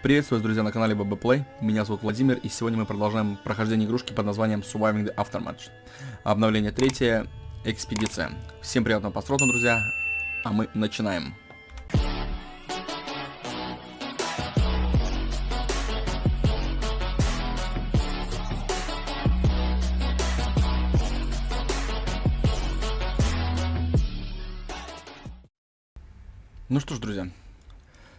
Приветствую вас, друзья, на канале BB Play. Меня зовут Владимир, и сегодня мы продолжаем прохождение игрушки под названием Surviving the Aftermatch. Обновление третье, Экспедиция. Всем приятного просмотра, друзья, а мы начинаем. Ну что ж, друзья,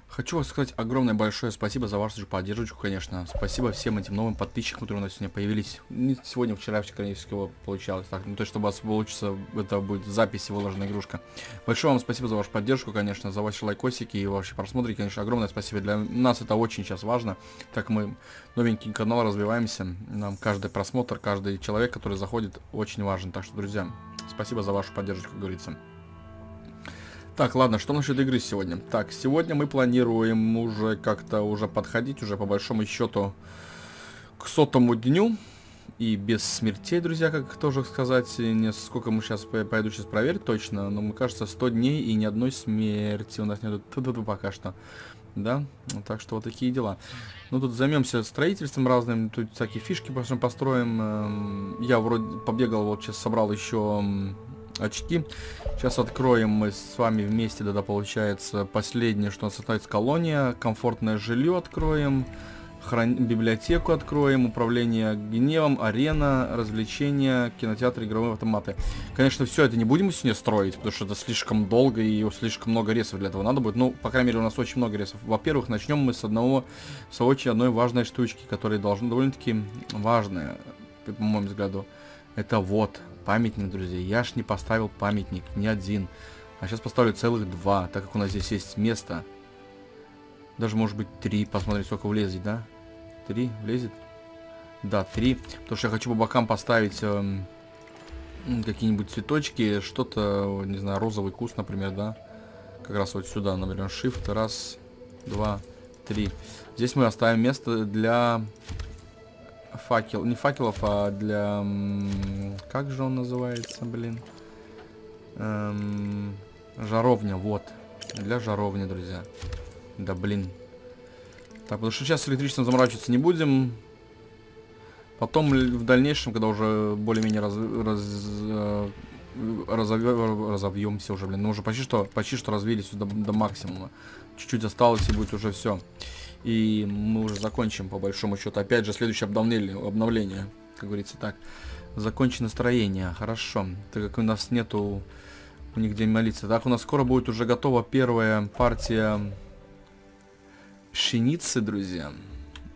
Хочу вас сказать огромное большое спасибо за вашу поддержку, конечно. Спасибо всем этим новым подписчикам, которые у нас сегодня появились. Не сегодня, вчера, скорее всего, получалось так. Ну, то чтобы у вас получится, это будет в записи выложена игрушка. Большое вам спасибо за вашу поддержку, конечно, за ваши лайкосики и ваши просмотры. конечно, огромное спасибо. Для нас это очень сейчас важно, так мы новенький канал развиваемся. Нам каждый просмотр, каждый человек, который заходит, очень важен. Так что, друзья, спасибо за вашу поддержку, как говорится. Так, ладно, что насчет игры сегодня? Так, сегодня мы планируем уже как-то уже подходить, уже по большому счету, к сотому дню. И без смертей, друзья, как тоже сказать, не сколько мы сейчас пойду сейчас проверить точно, но мне кажется 100 дней и ни одной смерти у нас нету пока что. Да, так что вот такие дела. Ну тут займемся строительством разным, тут всякие фишки построим. Эм, я вроде побегал, вот сейчас собрал еще очки. Сейчас откроем мы с вами вместе, тогда получается последнее, что у нас остается колония. Комфортное жилье откроем. Хран... Библиотеку откроем, управление гневом, арена, развлечения, кинотеатр, игровые автоматы. Конечно, все это не будем сегодня строить, потому что это слишком долго и слишком много ресов для этого надо будет. Ну, по крайней мере, у нас очень много ресов. Во-первых, начнем мы с одного, с очень одной важной штучки, которая должна довольно-таки важная, по моему взгляду. Это вот, памятник, друзья. Я ж не поставил памятник, ни один. А сейчас поставлю целых два, так как у нас здесь есть место. Даже может быть три. Посмотрим, сколько влезет, да? Три влезет? Да, три. Потому что я хочу по бокам поставить эм, какие-нибудь цветочки. Что-то, не знаю, розовый куст, например, да? Как раз вот сюда наберем Shift. Раз, два, три. Здесь мы оставим место для факел, не факелов, а для... Как же он называется, блин? Эм, жаровня, вот. Для жаровни, друзья. Да, блин. Так, потому что сейчас электричеством заморачиваться не будем. Потом в дальнейшем, когда уже более-менее раз, раз, э, разовьем, разовьемся уже, блин, ну уже почти что, почти что развились до, до максимума. Чуть-чуть осталось и будет уже все. И мы уже закончим, по большому счету. Опять же, следующее обновление, обновление как говорится так. Закончено строение, хорошо. Так как у нас нету нигде молиться. Так, у нас скоро будет уже готова первая партия пшеницы, друзья.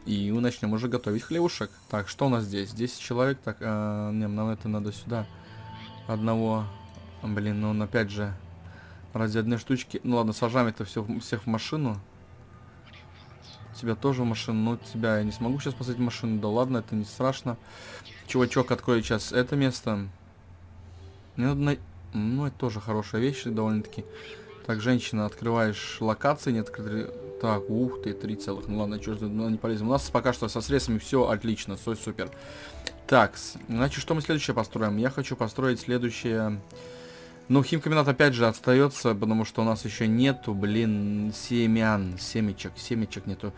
И мы начнем уже готовить хлебушек. Так, что у нас здесь? 10 человек. Так, э, не, нам это надо сюда. Одного. Блин, ну он опять же ради одной штучки. Ну ладно, сажаем это все всех в машину. Тебя тоже машину. Ну, тебя я не смогу сейчас посадить машину. Да ладно, это не страшно. Чувачок откроет сейчас это место. Мне надо на... Ну, это тоже хорошая вещь, довольно-таки. Так, женщина, открываешь локации, не открыты... Так, ух ты, три целых. Ну ладно, что ну, не полезем. У нас пока что со средствами все отлично, все супер. Так, значит, что мы следующее построим? Я хочу построить следующее... Ну, химкомбинат опять же остается, потому что у нас еще нету, блин, семян, семечек, семечек нету.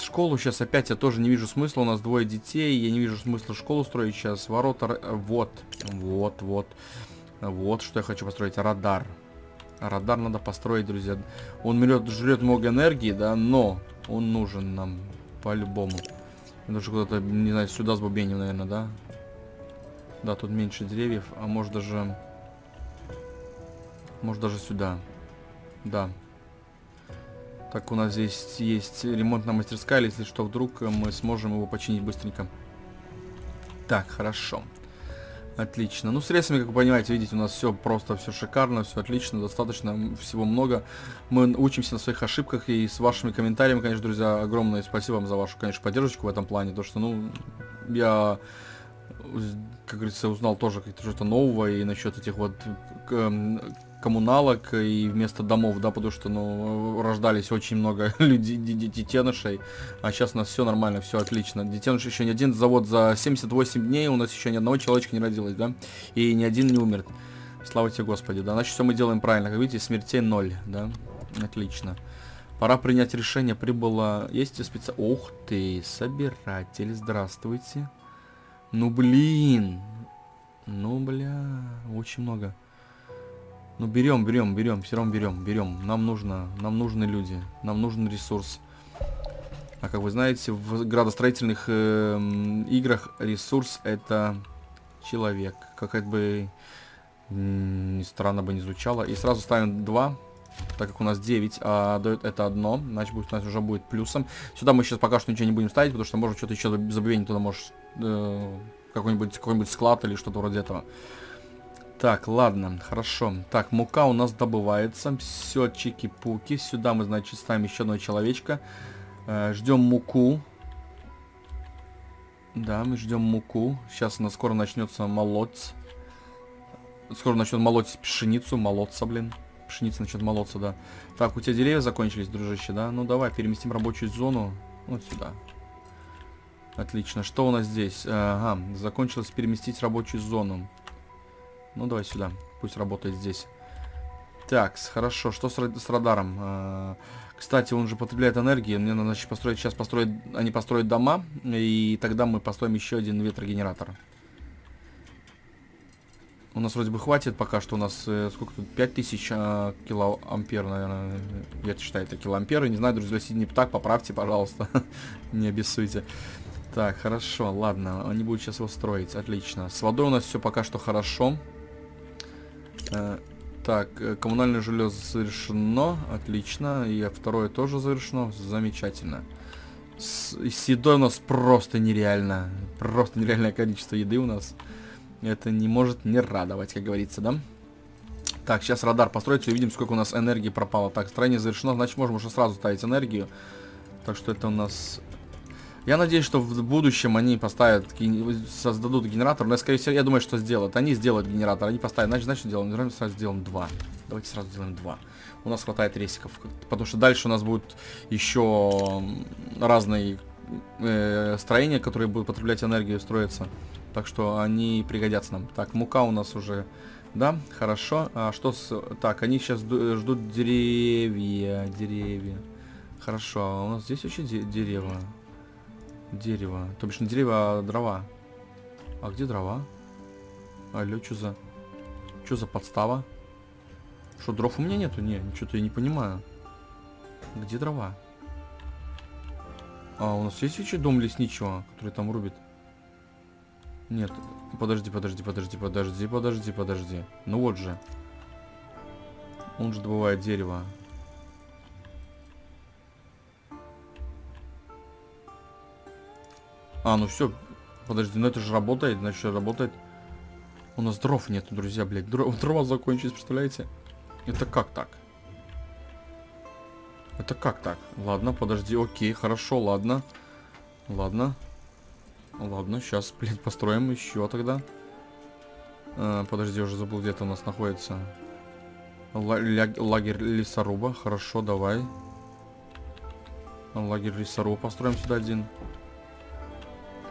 Школу сейчас опять я тоже не вижу смысла, у нас двое детей, я не вижу смысла школу строить сейчас. Ворота, вот, вот, вот, вот, что я хочу построить, радар. Радар надо построить, друзья. Он жрет, жрет много энергии, да, но он нужен нам по-любому. Даже куда-то, не знаю, сюда с бубенем, наверное, да? Да, тут меньше деревьев, а может даже... Может даже сюда. Да. Так, у нас здесь есть ремонтная мастерская, если что, вдруг мы сможем его починить быстренько. Так, хорошо. Отлично. Ну, средствами, как вы понимаете, видите, у нас все просто, все шикарно, все отлично, достаточно, всего много. Мы учимся на своих ошибках, и с вашими комментариями, конечно, друзья, огромное спасибо вам за вашу, конечно, поддержку в этом плане, то, что, ну, я, как говорится, узнал тоже что-то нового, и насчет этих вот коммуналок и вместо домов, да, потому что, ну, рождались очень много людей, детенышей, а сейчас у нас все нормально, все отлично. Детеныш еще ни один завод за 78 дней, у нас еще ни одного человечка не родилось, да, и ни один не умер. Слава тебе, Господи, да, значит, все мы делаем правильно, как видите, смертей ноль, да, отлично. Пора принять решение. Прибыло... Есть специально... Ух ты, собиратель, здравствуйте. Ну, блин. Ну, бля, очень много. Ну, берем, берем, берем, все равно берем, берем. Нам нужно, нам нужны люди, нам нужен ресурс. А как вы знаете, в градостроительных э, играх ресурс это человек. Как это бы ни странно бы не звучало. И сразу ставим 2, так как у нас 9, а дает это одно, значит будет, у нас уже будет плюсом. Сюда мы сейчас пока что ничего не будем ставить, потому что может что-то еще забвение туда может э, какой-нибудь какой-нибудь склад или что-то вроде этого. Так, ладно, хорошо. Так, мука у нас добывается. Все, чики-пуки. Сюда мы, значит, ставим еще одного человечка. Э, ждем муку. Да, мы ждем муку. Сейчас у нас скоро начнется молоть. Скоро начнет молоть пшеницу, молоться, блин. Пшеница начнет молоться, да. Так, у тебя деревья закончились, дружище, да? Ну давай, переместим рабочую зону вот сюда. Отлично. Что у нас здесь? Ага, закончилось переместить рабочую зону. Ну, давай сюда. Пусть работает здесь. Так, хорошо. Что с, с радаром? А, кстати, он же потребляет энергии. Мне надо значит, построить, сейчас построить, они построят дома, и тогда мы построим еще один ветрогенератор. У нас вроде бы хватит пока что. У нас э, сколько тут? 5000 э, килоампер, наверное. Я считаю, это килоамперы. Не знаю, друзья, если не так, поправьте, пожалуйста. не обессуйте. Так, хорошо, ладно. Они будут сейчас его строить. Отлично. С водой у нас все пока что хорошо. Э, так, э, коммунальное жилье завершено. Отлично. И второе тоже завершено. Замечательно. С, с едой у нас просто нереально. Просто нереальное количество еды у нас. Это не может не радовать, как говорится, да? Так, сейчас радар построится и увидим, сколько у нас энергии пропало. Так, строение завершено, значит, можем уже сразу ставить энергию. Так что это у нас я надеюсь, что в будущем они поставят, создадут генератор, но, скорее всего, я думаю, что сделают. Они сделают генератор, они поставят, значит, значит, сделаем, давайте сразу сделаем два. Давайте сразу сделаем два. У нас хватает ресиков, потому что дальше у нас будут еще разные э, строения, которые будут потреблять энергию, строиться. Так что они пригодятся нам. Так, мука у нас уже, да, хорошо. А что с... Так, они сейчас ждут деревья, деревья. Хорошо, а у нас здесь вообще де деревья. Дерево. То бишь не дерево, а дрова. А где дрова? Алло, что за... Что за подстава? Что, дров у меня нету? Не, ничего-то я не понимаю. Где дрова? А, у нас есть еще дом лесничего, который там рубит? Нет. Подожди, подожди, подожди, подожди, подожди, подожди. Ну вот же. Он же добывает дерево. А, ну все. Подожди, ну это же работает, значит работает. У нас дров нет, друзья, блядь. Дров, дрова закончились, представляете? Это как так? Это как так? Ладно, подожди, окей, хорошо, ладно. Ладно. Ладно, сейчас, блядь, построим еще тогда. А, подожди, уже забыл, где-то у нас находится. лагерь лесоруба. Хорошо, давай. Лагерь лесоруба построим сюда один.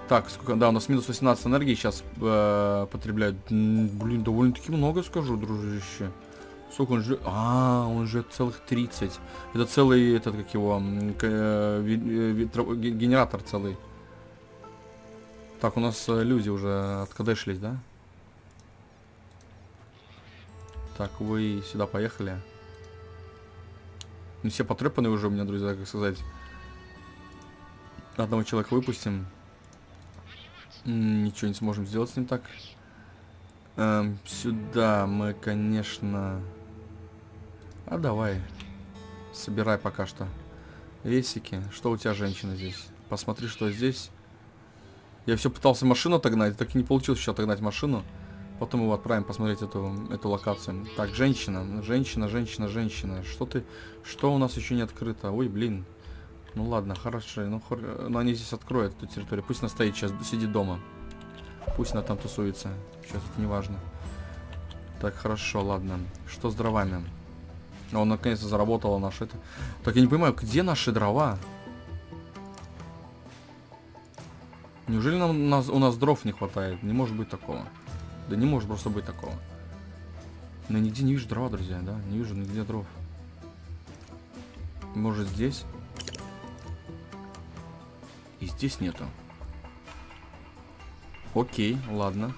Так, сколько, да, у нас минус 18 энергии сейчас э, потребляют. Блин, довольно-таки много, скажу, дружище. Сколько он же... А, он же целых 30. Это целый, этот, как его, э, ветро, генератор целый. Так, у нас э, люди уже откадешились, да? Так, вы сюда поехали. Не все потрепанные уже у меня, друзья, как сказать. Одного человека выпустим. Ничего не сможем сделать с ним так. Эм, сюда мы, конечно... А давай. Собирай пока что. Ресики. Что у тебя, женщина, здесь? Посмотри, что здесь. Я все пытался машину отогнать, так и не получилось еще отогнать машину. Потом его отправим посмотреть эту, эту локацию. Так, женщина, женщина, женщина, женщина. Что ты... Что у нас еще не открыто? Ой, блин. Ну ладно, хорошо. Ну, хор... Но они здесь откроют эту территорию. Пусть она стоит сейчас, сидит дома. Пусть она там тусуется. Сейчас это не важно. Так, хорошо, ладно. Что с дровами? Он наконец-то заработала наш это. Так, я не понимаю, где наши дрова? Неужели нам, нас, у нас дров не хватает? Не может быть такого. Да не может просто быть такого. Но нигде не вижу дрова, друзья, да? Не вижу нигде дров. Может здесь? Здесь нету. Окей, ладно.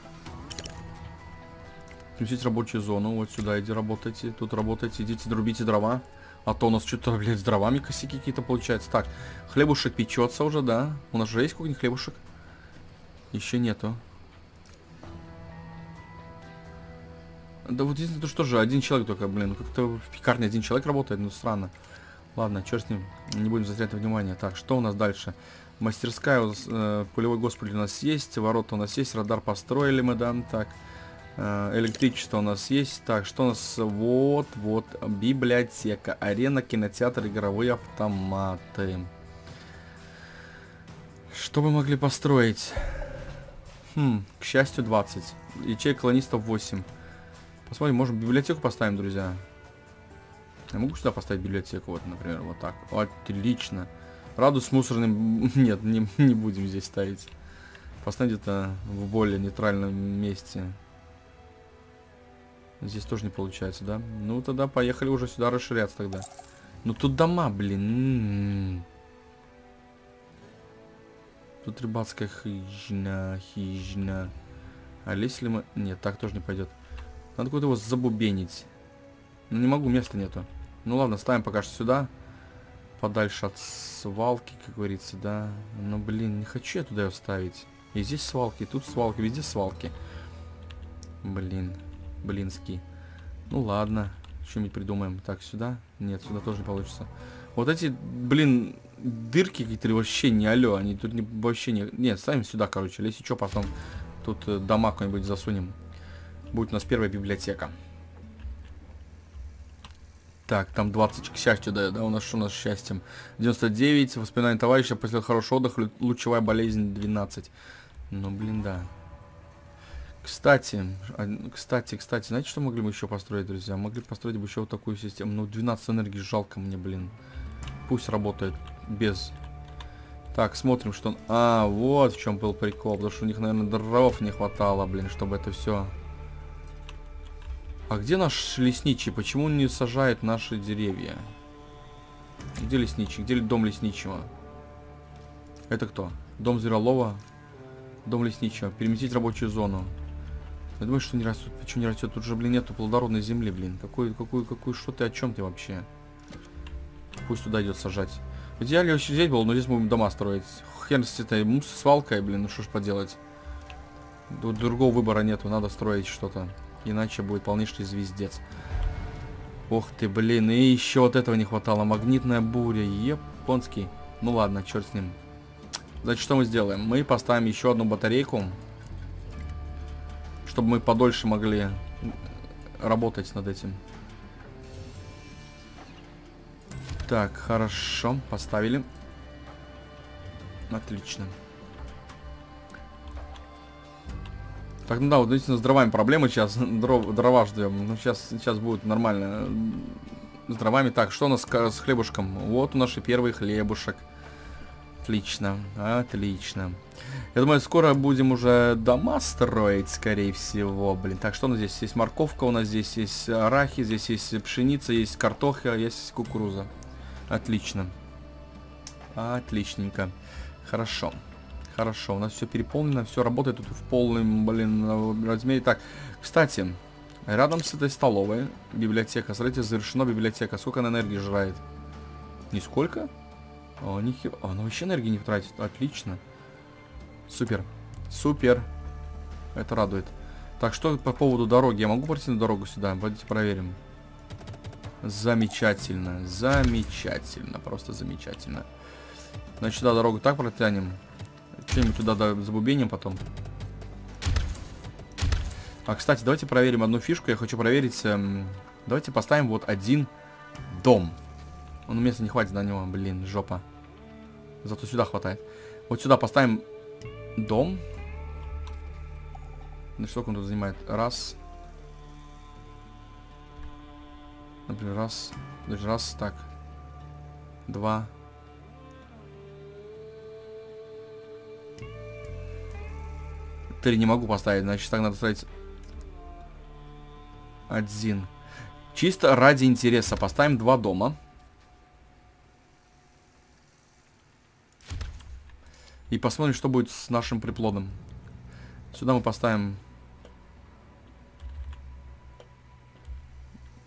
Включить рабочую зону. Вот сюда иди работайте. Тут работайте. Идите друбите дрова. А то у нас что-то, блядь, с дровами косяки какие-то получаются. Так, хлебушек печется уже, да? У нас же есть какой-нибудь хлебушек? Еще нету. Да вот единственное, что же, один человек только, блин, как-то в пекарне один человек работает, ну странно. Ладно, что с ним, не будем заострять внимание. Так, что у нас дальше? Мастерская, у нас, э, пулевой госпиталь у нас есть, ворота у нас есть, радар построили мы, да, так. Э, электричество у нас есть. Так, что у нас? Вот, вот, библиотека, арена, кинотеатр, игровые автоматы. Что мы могли построить? Хм, к счастью, 20. Ячеек колонистов 8. Посмотрим, может библиотеку поставим, друзья. Я могу сюда поставить библиотеку, вот, например, вот так. Отлично. Радус мусорным... Нет, не, не будем здесь ставить. Поставим где-то в более нейтральном месте. Здесь тоже не получается, да? Ну, тогда поехали уже сюда расширяться тогда. Ну, тут дома, блин. М-м-м. Тут рыбацкая хижина, хижина. А если мы... Нет, так тоже не пойдет. Надо куда-то его забубенить. Ну, не могу, места нету. Ну, ладно, ставим пока что сюда. Подальше от свалки, как говорится, да. Но, блин, не хочу я туда его ставить. И здесь свалки, и тут свалки, везде свалки. Блин. Блинский. Ну ладно, что-нибудь придумаем. Так, сюда? Нет, сюда тоже не получится. Вот эти, блин, дырки какие-то вообще не алё. Они тут не, вообще не... Нет, ставим сюда, короче. Если что, потом тут э, дома какой-нибудь засунем. Будет у нас первая библиотека. Так, там 20 к счастью, да, да, у нас что у нас счастьем? 99, воспоминания товарища после хорошего отдыха, лучевая болезнь 12. Ну, блин, да. Кстати, кстати, кстати, знаете, что могли бы еще построить, друзья? Могли построить бы еще вот такую систему. Ну, 12 энергии жалко мне, блин. Пусть работает без. Так, смотрим, что. А, вот в чем был прикол. Потому что у них, наверное, дров не хватало, блин, чтобы это все... А где наш лесничий? Почему он не сажает наши деревья? Где лесничий? Где дом лесничего? Это кто? Дом Зверолова? Дом лесничего. Переместить рабочую зону. Я думаю, что не растут. Почему не растет? Тут же, блин, нету плодородной земли, блин. Какой, какой, какой, что ты, о чем ты вообще? Пусть туда идет сажать. В идеале вообще здесь было, но здесь мы будем дома строить. Хер с этой мус свалкой, блин, ну что ж поделать. Другого выбора нету, надо строить что-то. Иначе будет полнейший звездец. Ох ты, блин, и еще вот этого не хватало. Магнитная буря, японский. Ну ладно, черт с ним. Значит, что мы сделаем? Мы поставим еще одну батарейку чтобы мы подольше могли работать над этим. Так, хорошо, поставили. Отлично. Так, ну да, вот действительно с дровами проблемы сейчас. Дров, дрова ждем. Ну, сейчас, сейчас будет нормально. С дровами. Так, что у нас с хлебушком? Вот у наши первый хлебушек. Отлично, отлично. Я думаю, скоро будем уже дома строить, скорее всего, блин. Так, что у нас здесь? Есть морковка, у нас здесь есть арахи, здесь есть пшеница, есть картоха, есть кукуруза. Отлично. Отличненько. Хорошо. Хорошо, у нас все переполнено, все работает тут в полном, блин, размере. Так, кстати, рядом с этой столовой библиотека, смотрите, завершена библиотека. Сколько она энергии жрает? Нисколько? О, нихера. Она вообще энергии не тратит. Отлично. Супер. Супер. Это радует. Так, что по поводу дороги? Я могу пройти на дорогу сюда? Пойдите проверим. Замечательно. Замечательно. Просто замечательно. Значит, сюда дорогу так протянем. Что-нибудь туда забубеним потом. А, кстати, давайте проверим одну фишку. Я хочу проверить... Эм, давайте поставим вот один дом. Он места не хватит на него. Блин, жопа. Зато сюда хватает. Вот сюда поставим дом. Ну, сколько он тут занимает? Раз. Например, раз. Даже раз, так. Два. Три не могу поставить, значит, так надо ставить... Один. Чисто ради интереса поставим два дома. И посмотрим, что будет с нашим приплодом. Сюда мы поставим...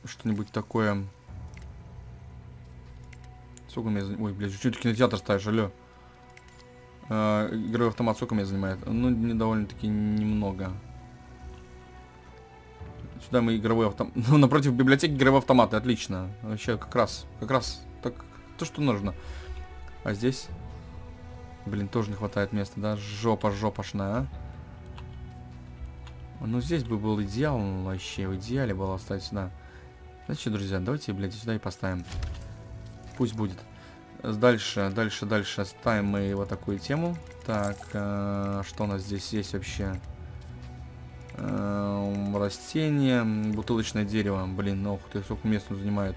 Что-нибудь такое... Сколько у меня... Ой, блядь, ты кинотеатр ставишь, алё. Э, игровой автомат сколько меня занимает? Ну, не довольно-таки немного. Сюда мы игровой автомат. Ну, напротив библиотеки игровой автоматы, отлично. Вообще, как раз, как раз, так, то, что нужно. А здесь? Блин, тоже не хватает места, да? Жопа жопошная, а? Ну, здесь бы был идеал вообще. В идеале было оставить сюда. Что, друзья, давайте, блядь, сюда и поставим. Пусть будет. Дальше, дальше, дальше ставим мы вот такую тему. Так, э, что у нас здесь есть вообще? Э, растение, бутылочное дерево. Блин, ну, ты, сколько мест он занимает.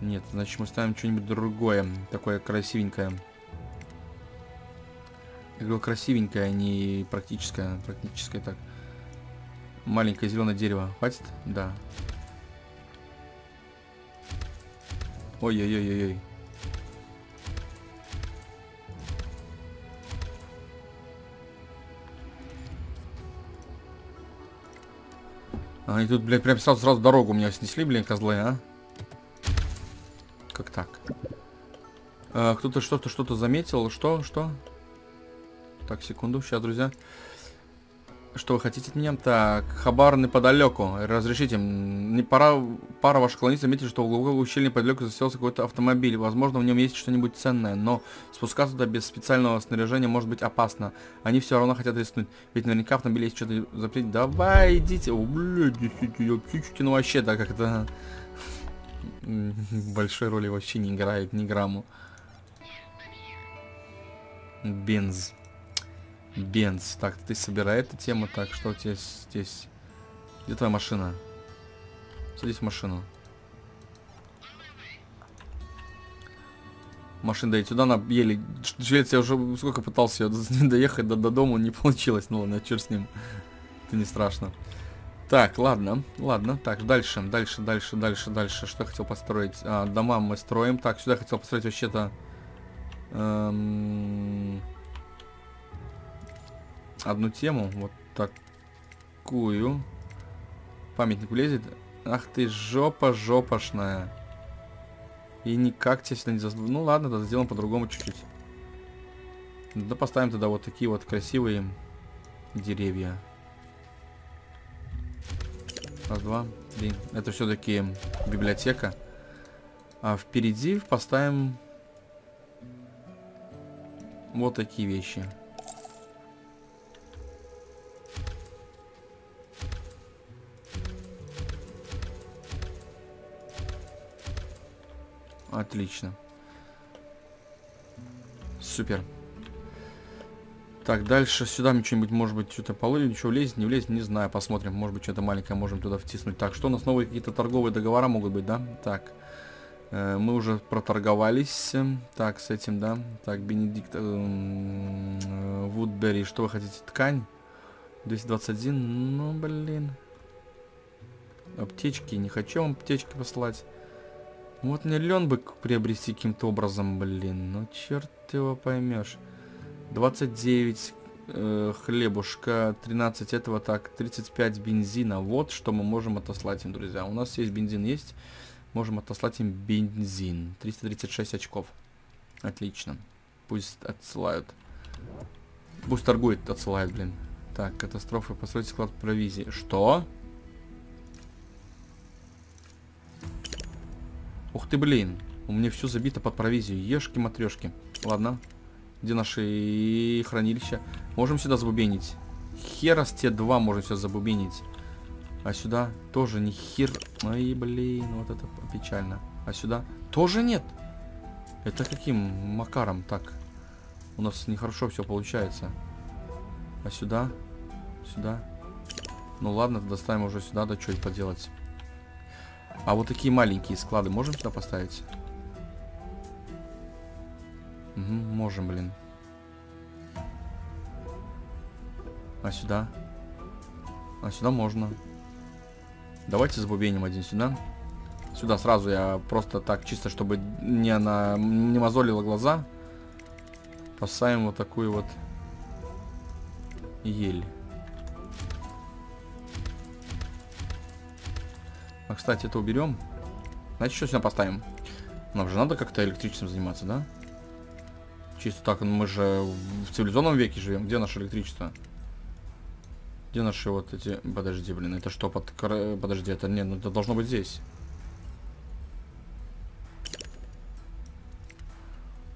Нет, значит мы ставим что-нибудь другое. Такое красивенькое. Я говорю, красивенькое, а не практическое. Практическое так. Маленькое зеленое дерево. Хватит? Да. Ой-ой-ой-ой-ой. Они тут, блядь, прям сразу, сразу дорогу у меня снесли, блин, козлы, а? Как так? А, Кто-то что-то, что-то заметил. Что? Что? Так, секунду, сейчас, друзья. Что вы хотите от меня? Так, хабар неподалеку. Разрешите. Не пора, пара ваших колонистов заметили, что в угловой ущелье неподалеку заселся какой-то автомобиль. Возможно, в нем есть что-нибудь ценное, но спускаться туда без специального снаряжения может быть опасно. Они все равно хотят рискнуть. Ведь наверняка автомобиль есть что-то запретить. Давай, идите. О, блядь, чуть-чуть, ну вообще, да, как-то большой роли вообще не играет, ни грамму. Бенз. Бенз. Так, ты собирай эту тему. Так, что у тебя здесь? Где твоя машина? Садись в машину. Машина доедет сюда, она еле... Швец, я уже сколько пытался доехать до, до дома, не получилось. Ну ладно, черт с ним. Это не страшно. Так, ладно, ладно. Так, дальше, дальше, дальше, дальше, дальше. Что я хотел построить? А, дома мы строим. Так, сюда я хотел построить вообще-то... Эм одну тему, вот такую. Памятник влезет. Ах ты жопа жопошная. И никак тебе сюда не заз... Ну ладно, тогда сделаем по-другому чуть-чуть. Да поставим тогда вот такие вот красивые деревья. Раз, два, три. Это все-таки библиотека. А впереди поставим вот такие вещи. Отлично. Супер. Так, дальше сюда мы что-нибудь, может быть, что-то полы, ничего влезет, не влезет, не знаю, посмотрим. Может быть, что-то маленькое можем туда втиснуть. Так, что у нас новые какие-то торговые договора могут быть, да? Так, э, мы уже проторговались. Так, с этим, да? Так, Бенедикт, э, Вудбери, что вы хотите? Ткань? 221, ну, блин. Аптечки, не хочу вам аптечки послать. Вот мне лен бы приобрести каким-то образом, блин. Ну, черт его поймешь. 29 э, хлебушка, 13 этого, так, 35 бензина. Вот что мы можем отослать им, друзья. У нас есть бензин, есть. Можем отослать им бензин. 336 очков. Отлично. Пусть отсылают. Пусть торгует, отсылает, блин. Так, катастрофа, построить склад провизии. Что? Ух ты, блин. У меня все забито под провизию. Ешки-матрешки. Ладно. Где наши хранилища? Можем сюда забубенить. Херас те два можем сюда забубенить. А сюда тоже не хер... Ай, блин, вот это печально. А сюда тоже нет. Это каким макаром так? У нас нехорошо все получается. А сюда? Сюда? Ну ладно, доставим уже сюда, да что поделать. А вот такие маленькие склады можем сюда поставить? Угу, можем, блин. А сюда? А сюда можно. Давайте забубеним один сюда. Сюда сразу я просто так, чисто чтобы не, на, не мозолило глаза. Поставим вот такую вот ель. Кстати, это уберем. Значит, что сюда поставим? Нам же надо как-то электричеством заниматься, да? Чисто так, ну мы же в цивилизованном веке живем. Где наше электричество? Где наши вот эти... Подожди, блин, это что? Под... Подожди, это... Не, ну это должно быть здесь.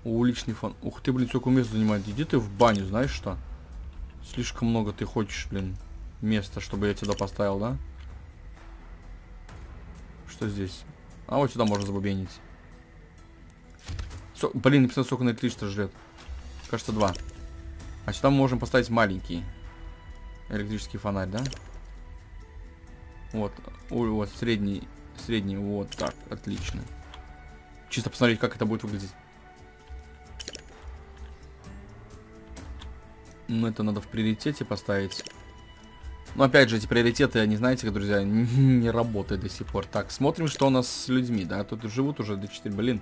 Уличный фон. Ух ты, блин, сколько места занимает. Иди ты в баню, знаешь что? Слишком много ты хочешь, блин, места, чтобы я тебя поставил, да? Что здесь? А вот сюда можно забубенить. Со... Блин, написано, сколько на электричество жрет. Кажется, два. А сюда мы можем поставить маленький электрический фонарь, да? Вот, вот, средний, средний, вот так, отлично. Чисто посмотреть, как это будет выглядеть. Ну, это надо в приоритете поставить. Но опять же, эти приоритеты, они, знаете, друзья, не работают до сих пор. Так, смотрим, что у нас с людьми, да, тут живут уже до 4, блин.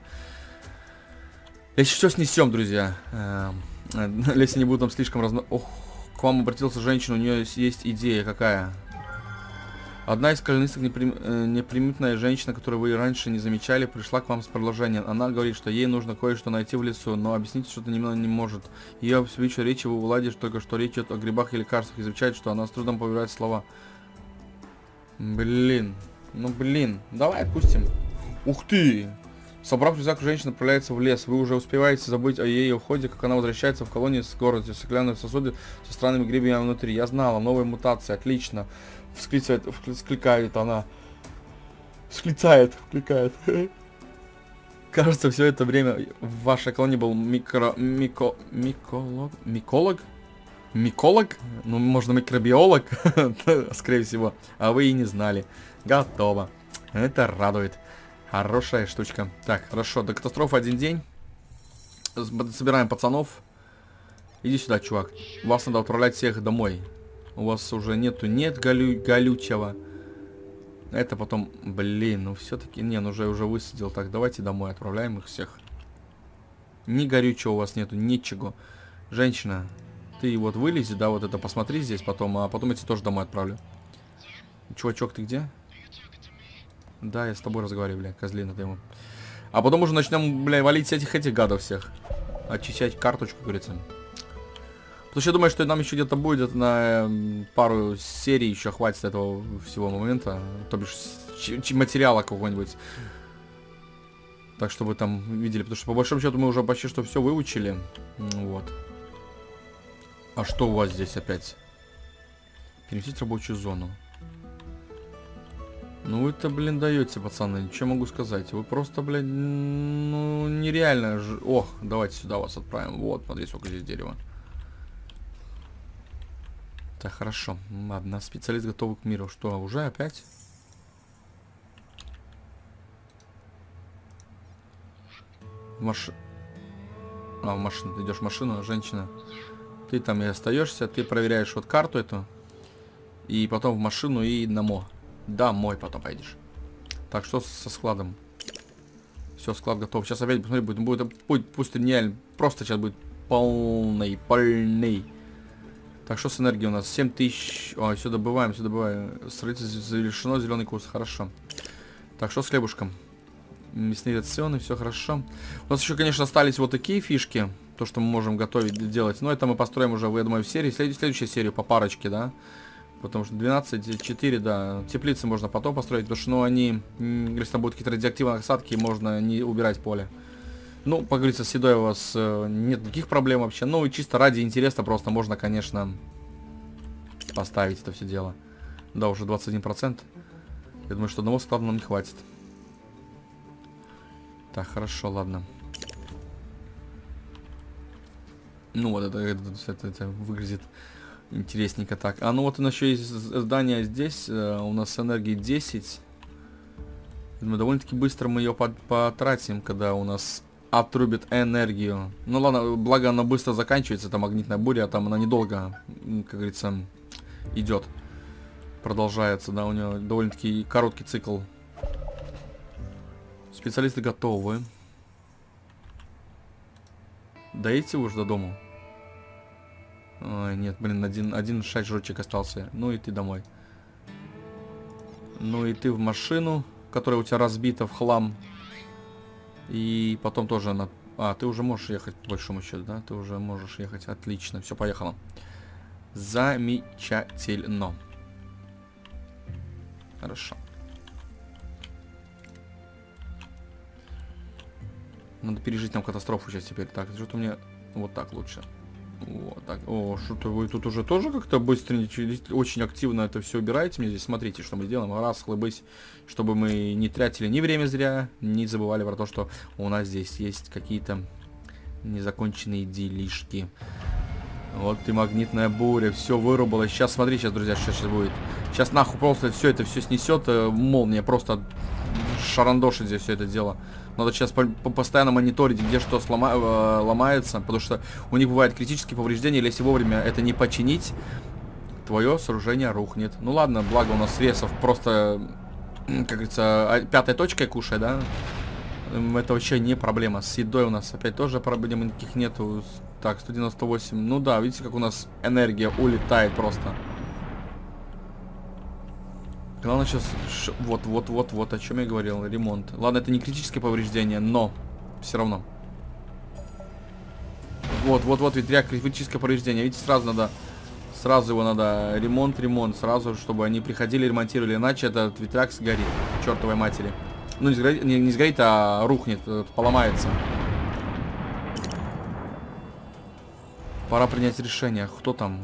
Если что, снесем, друзья. Эм, если не буду там слишком разно... Ох, к вам обратился женщина, у нее есть идея какая. Одна из колонисток, неприм... Э, неприметная женщина, которую вы раньше не замечали, пришла к вам с предложением. Она говорит, что ей нужно кое-что найти в лесу, но объяснить что-то немного не может. Ее свечу речи вы уладишь только, что речь идет о грибах и лекарствах. Изучает, что она с трудом повторяет слова. Блин. Ну блин. Давай отпустим. Ух ты! Собрав рюкзак, женщина отправляется в лес. Вы уже успеваете забыть о ее уходе, как она возвращается в колонию с города, стеклянные сосуды со странными грибами внутри. Я знала, новая мутация, отлично всклицает, вскликает она. Всклицает, вкликает. Кажется, все это время в вашей колонии был микро... Мико... Миколог? Миколог? Миколог? Ну, можно микробиолог, скорее всего. А вы и не знали. Готово. Это радует. Хорошая штучка. Так, хорошо. До катастрофы один день. Собираем пацанов. Иди сюда, чувак. Вас надо отправлять всех домой. У вас уже нету, нет галю, галючего. Это потом, блин, ну все-таки, не, ну уже, уже высадил. Так, давайте домой отправляем их всех. Ни горючего у вас нету, ничего. Женщина, ты вот вылези, да, вот это посмотри здесь потом, а потом тебя тоже домой отправлю. Чувачок, ты где? Да, я с тобой разговариваю, бля, козлина ты ему. А потом уже начнем, бля, валить этих этих гадов всех. Очищать карточку, говорится. Потому что я думаю, что нам еще где-то будет на эм, пару серий еще хватит этого всего момента. То бишь материала какого-нибудь. Так, чтобы там видели. Потому что по большому счету мы уже почти что все выучили. Вот. А что у вас здесь опять? Переместить рабочую зону. Ну вы это, блин, даете, пацаны. Что могу сказать? Вы просто, блин, ну нереально. Ж... Ох, давайте сюда вас отправим. Вот, смотри, сколько здесь дерева. Так, хорошо. Ладно, специалист готов к миру. Что, уже опять? Маш... А, в машину. Ты идешь в машину, женщина. Ты там и остаешься, ты проверяешь вот карту эту. И потом в машину и на мо. Домой потом пойдешь. Так, что со складом? Все, склад готов. Сейчас опять, посмотри, будет, будет, будет пусть нереально. Просто сейчас будет полный, полный. Так, что с энергией у нас? 7 тысяч. О, все добываем, все добываем. Строительство завершено, зеленый курс, хорошо. Так, что с хлебушком? Мясные рационы, все хорошо. У нас еще, конечно, остались вот такие фишки. То, что мы можем готовить, делать. Но это мы построим уже, я думаю, в серии. След следующая серия по парочке, да. Потому что 12, 4, да. Теплицы можно потом построить, потому что, ну, они, если там будут какие-то радиоактивные осадки, можно не убирать поле. Ну, поговориться с едой у вас э, нет никаких проблем вообще. Ну, и чисто ради интереса просто можно, конечно, поставить это все дело. Да, уже 21%. Я думаю, что одного склада нам не хватит. Так, хорошо, ладно. Ну, вот это, это, это, это выглядит интересненько так. А ну вот у нас еще есть здание здесь. Э, у нас энергии 10. Думаю, довольно-таки быстро мы ее потратим, когда у нас отрубит энергию. Ну ладно, благо она быстро заканчивается, это магнитная буря, а там она недолго, как говорится, идет. Продолжается, да, у нее довольно-таки короткий цикл. Специалисты готовы. Доедете вы уже до дому? Ой, нет, блин, один, один шажочек остался. Ну и ты домой. Ну и ты в машину, которая у тебя разбита в хлам. И потом тоже на... А, ты уже можешь ехать, по большому счету, да? Ты уже можешь ехать. Отлично, все, поехало. Замечательно. Хорошо. Надо пережить нам катастрофу сейчас теперь. Так, что-то мне вот так лучше. Вот так. О, что-то вы тут уже тоже как-то быстренько, очень активно это все убираете мне здесь. Смотрите, что мы делаем. Раз, хлыбысь, чтобы мы не тратили ни время зря, не забывали про то, что у нас здесь есть какие-то незаконченные делишки. Вот и магнитная буря, все вырубало. Сейчас, смотри, сейчас, друзья, что сейчас будет. Сейчас нахуй просто все это все снесет, э, молния просто шарандошит здесь все это дело. Надо сейчас по по постоянно мониторить, где что слома э, ломается, потому что у них бывают критические повреждения, или если вовремя это не починить, твое сооружение рухнет. Ну ладно, благо у нас срезов просто, как говорится, а, пятой точкой кушай, да? Это вообще не проблема. С едой у нас опять тоже проблем никаких нету. Так, 198. Ну да, видите, как у нас энергия улетает просто. Главное сейчас... Вот, вот, вот, вот, о чем я говорил. Ремонт. Ладно, это не критическое повреждение, но... Все равно. Вот, вот, вот, ветряк, критическое повреждение. Видите, сразу надо... Сразу его надо ремонт, ремонт. Сразу, чтобы они приходили, ремонтировали. Иначе этот ветряк сгорит. Чертовой матери. Ну, не сгорит, не, не сгорит а рухнет, э, поломается. Пора принять решение. Кто там?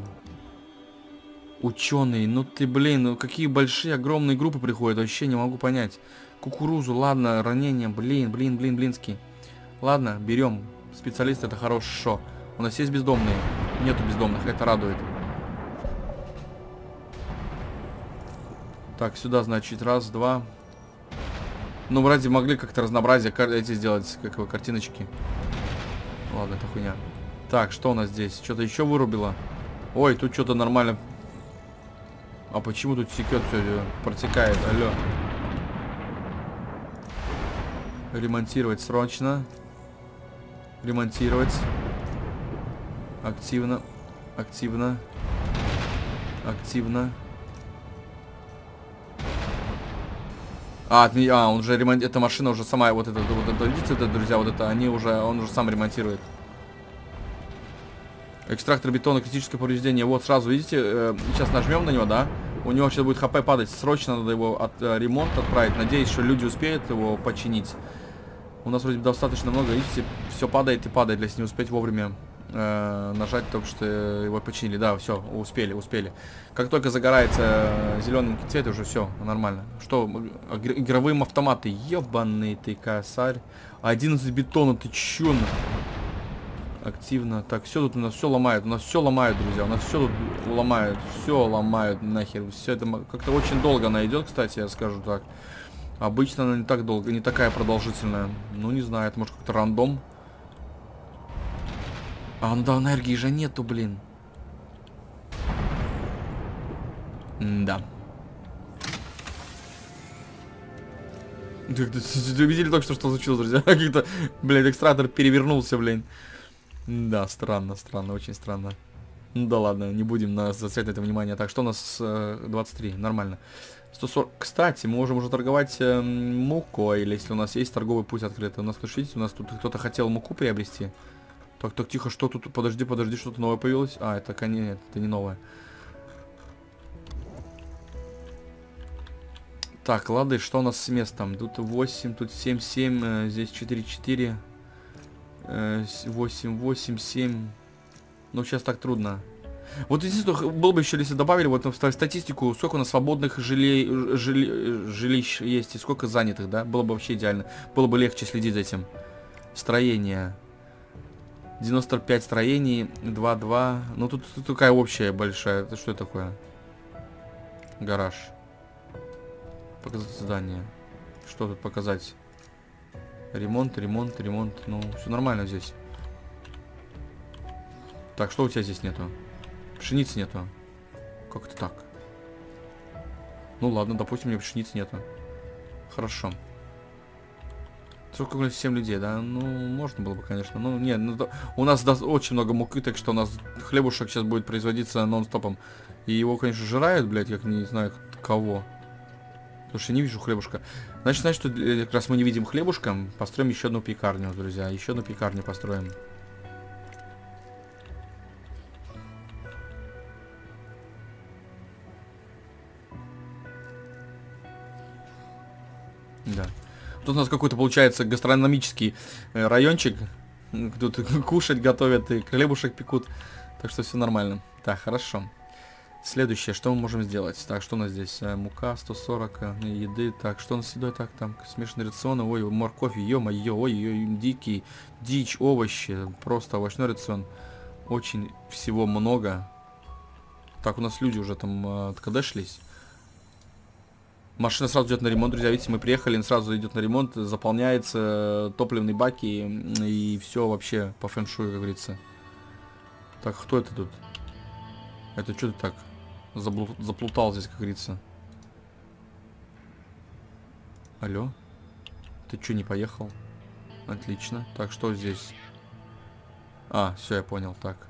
Ученые, ну ты, блин, ну какие большие, огромные группы приходят, вообще не могу понять. Кукурузу, ладно, ранение, блин, блин, блин, блинский. Ладно, берем. Специалист это хорошо. У нас есть бездомные? Нету бездомных, это радует. Так, сюда, значит, раз, два. Ну, вроде могли как-то разнообразие эти сделать, как его, картиночки. Ладно, это хуйня. Так, что у нас здесь? Что-то еще вырубило? Ой, тут что-то нормально а почему тут секет все, протекает? Алло. Ремонтировать срочно. Ремонтировать. Активно. Активно. Активно. А, а, он уже ремонт... Эта машина уже сама, вот это, вот это, видите, это, друзья, вот это, они уже, он уже сам ремонтирует. Экстрактор бетона, критическое повреждение. Вот сразу, видите, э, сейчас нажмем на него, да? У него сейчас будет хп падать. Срочно надо его от э, ремонт отправить. Надеюсь, что люди успеют его починить. У нас вроде достаточно много. Видите, все падает и падает, если не успеть вовремя э, нажать, только что его починили. Да, все, успели, успели. Как только загорается зелененький цвет, уже все, нормально. Что, игровые автоматы. Ебаный ты косарь. 11 бетона, ты чё? Активно. Так, все тут у нас все ломает. У нас все ломают, друзья. У нас все тут ломают. Все ломают нахер. Все это как-то очень долго она идет, кстати, я скажу так. Обычно она не так долго, не такая продолжительная. Ну, не знаю, это может как-то рандом. А, ну да, энергии же нету, блин. М да. Видели только что, что случилось, друзья? Как-то, блин, экстратор перевернулся, блин. Да, странно, странно, очень странно. Ну да ладно, не будем на зацепить это внимание. Так, что у нас э, 23? Нормально. 140. Кстати, мы можем уже торговать э, мукой, или если у нас есть торговый путь открытый. У нас, тут, у нас тут кто-то хотел муку приобрести. Так, так, тихо, что тут? Подожди, подожди, что-то новое появилось. А, это, нет, это не новое. Так, лады, что у нас с местом? Тут 8, тут 7, 7, э, здесь 4, 4. 8, 8, 7. Ну, сейчас так трудно. Вот единственное, было бы еще, если добавили вот в статистику, сколько у нас свободных жилей, жили, жилищ есть и сколько занятых, да? Было бы вообще идеально. Было бы легче следить за этим. Строение. 95 строений, 2-2. Ну, тут, тут такая общая большая. Это что такое? Гараж. Показать здание. Что тут показать? Ремонт, ремонт, ремонт. Ну, все нормально здесь. Так, что у тебя здесь нету? Пшеницы нету. Как это так? Ну ладно, допустим, у меня пшеницы нету. Хорошо. Сколько 7 людей, да? Ну, можно было бы, конечно. Ну, нет, ну, да, у нас да, очень много муки, так что у нас хлебушек сейчас будет производиться нон-стопом. И его, конечно, жирают, блядь, как не знаю кого. Потому что я не вижу хлебушка. Значит, значит, что э, как раз мы не видим хлебушка, построим еще одну пекарню, друзья. Еще одну пекарню построим. Да. Тут у нас какой-то получается гастрономический э, райончик. Тут кушать готовят и хлебушек пекут. Так что все нормально. Так, хорошо. Следующее, что мы можем сделать? Так, что у нас здесь? Э, мука 140, э, еды. Так, что у нас едой? Так, там смешанный рацион. Ой, морковь, ё-моё, ой, ой, дикий, дичь, овощи. Просто овощной рацион. Очень всего много. Так, у нас люди уже там э, откадэшлись. Машина сразу идет на ремонт, друзья. Видите, мы приехали, сразу идет на ремонт, заполняется топливные баки и все вообще по фэншую, как говорится. Так, кто это тут? Это что ты так? Заблу... Заплутал здесь, как говорится. Алло? Ты что, не поехал? Отлично. Так, что здесь? А, все, я понял. Так.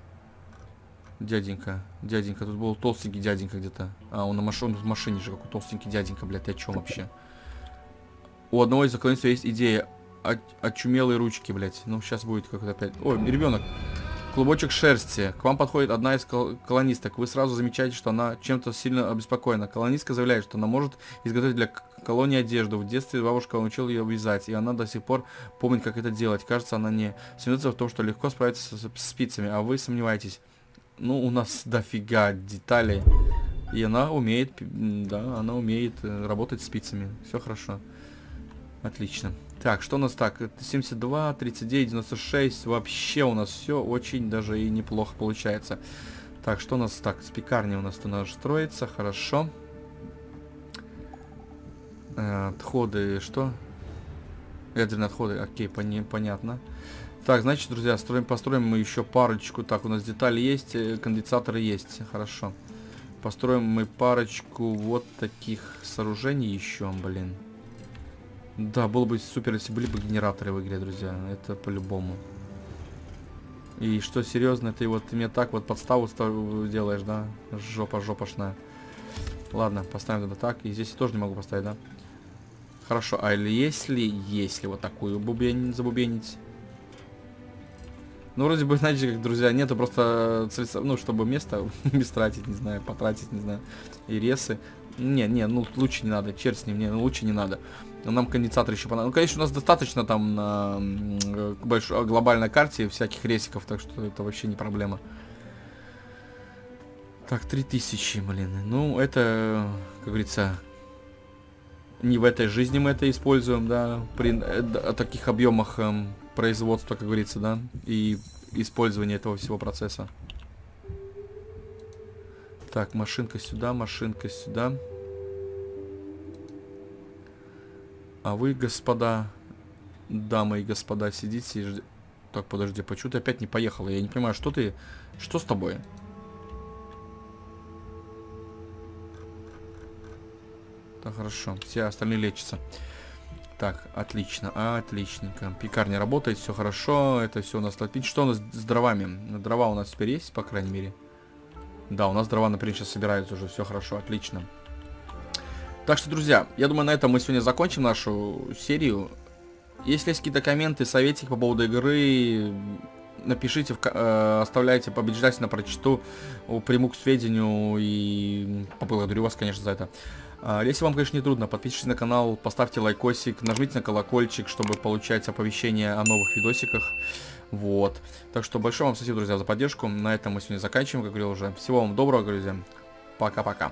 Дяденька, дяденька, тут был толстенький дяденька где-то. А, он на маш... в машине же, какой толстенький дяденька, блядь, ты о чем вообще? У одного из заклонистов есть идея. О... Очумелые ручки, блядь. Ну, сейчас будет как-то опять... Ой, ребенок. Клубочек шерсти. К вам подходит одна из кол колонисток. Вы сразу замечаете, что она чем-то сильно обеспокоена. Колонистка заявляет, что она может изготовить для колонии одежду. В детстве бабушка научила ее вязать, и она до сих пор помнит, как это делать. Кажется, она не сомневается в том, что легко справиться с, с спицами, а вы сомневаетесь ну, у нас дофига деталей. И она умеет, да, она умеет э, работать спицами. Все хорошо. Отлично. Так, что у нас так? 72, 39, 96. Вообще у нас все очень даже и неплохо получается. Так, что у нас так? С пекарней у нас тут наш строится. Хорошо. Э, отходы, что? Ядерные отходы. Окей, пони понятно. Так, значит, друзья, строим, построим мы еще парочку. Так, у нас детали есть, э, конденсаторы есть. Хорошо. Построим мы парочку вот таких сооружений еще, блин. Да, было бы супер, если были бы генераторы в игре, друзья. Это по-любому. И что серьезно, ты вот ты мне так вот подставу делаешь, да? Жопа жопошная. Ладно, поставим это так. И здесь я тоже не могу поставить, да? Хорошо, а если, если вот такую бубень забубенить? Ну, вроде бы, знаете, как, друзья, нету просто, ну, чтобы место тратить, не знаю, потратить, не знаю, и ресы. Не, не, ну, лучше не надо, черт с ним, не, ну, лучше не надо. Нам конденсатор еще понадобится. Ну, конечно, у нас достаточно там на большой, глобальной карте всяких ресиков, так что это вообще не проблема. Так, 3000, блин. Ну, это, как говорится, не в этой жизни мы это используем, да, при э, таких объемах эм, производства, как говорится, да, и использования этого всего процесса. Так, машинка сюда, машинка сюда. А вы, господа, дамы и господа, сидите и ждете... Так, подожди, почему ты опять не поехала? Я не понимаю, что ты... Что с тобой? Так, хорошо. Все остальные лечатся. Так, отлично, отличненько. Пекарня работает, все хорошо, это все у нас отлично. Что у нас с дровами? Дрова у нас теперь есть, по крайней мере. Да, у нас дрова, например, сейчас собираются уже, все хорошо, отлично. Так что, друзья, я думаю, на этом мы сегодня закончим нашу серию. Если есть какие-то комменты, советики по поводу игры, напишите, э, оставляйте, обязательно прочту, приму к сведению и поблагодарю вас, конечно, за это. А, если вам, конечно, не трудно, подпишитесь на канал, поставьте лайкосик, нажмите на колокольчик, чтобы получать оповещения о новых видосиках. Вот. Так что большое вам спасибо, друзья, за поддержку. На этом мы сегодня заканчиваем, как говорил уже. Всего вам доброго, друзья. Пока-пока.